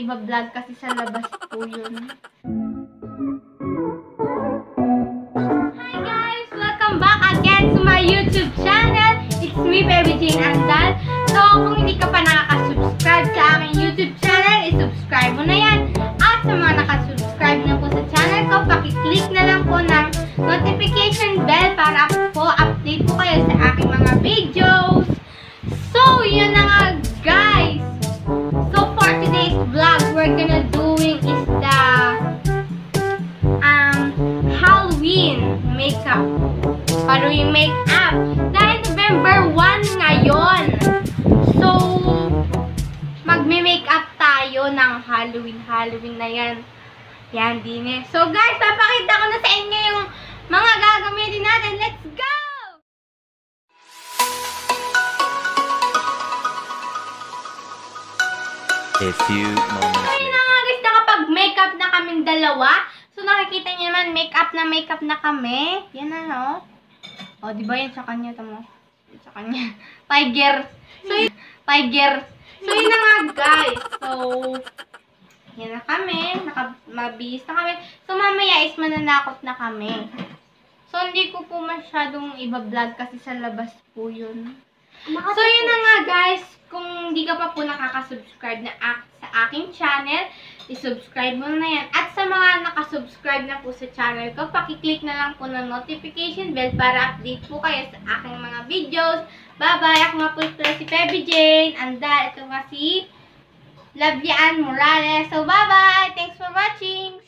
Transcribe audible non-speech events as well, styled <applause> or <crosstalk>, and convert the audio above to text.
iba-vlog kasi sa labas po yun. Hi guys! Welcome back again to my YouTube channel. It's me, Baby Jane Andal. So, kung hindi ka pa nakaka-subscribe sa aking YouTube channel, i-subscribe mo na yan. At sa mga nakasubscribe na po sa channel ko, pakiclick na lang po ng notification bell para po update po kayo sa aking mga videos. Halloween makeup. Dahil November 1 ngayon. So, magme-makeup tayo ng Halloween. Halloween na yan. Yan din eh. So guys, papakita ko na sa inyo yung mga gagamitin natin. Let's go! A few moments Ayun na later. nga guys, nakapag-makeup na kaming dalawa. So nakikita niyo naman, makeup na makeup na kami. Yan na no. O, di ba yan sa kanya, tamo? Sa kanya. <laughs> Tiger. So, yun, tiger. So, yun na nga guys. So, yan na kami. Naka, mabihis na kami. So, mamaya is mananakot na kami. So, hindi ko po masyadong iba-vlog kasi sa labas po yun. So, yun na nga guys. Kung hindi ka pa po nakaka-subscribe na sa aking channel, i-subscribe mo na yan. At sa nakasubscribe na po sa channel ko, pakiclick na lang po ng notification bell para update po kayo sa aking mga videos. Bye-bye! Ako nga po si Pepe Jane. Anda, ito nga si Labian Morales. So, bye-bye! Thanks for watching!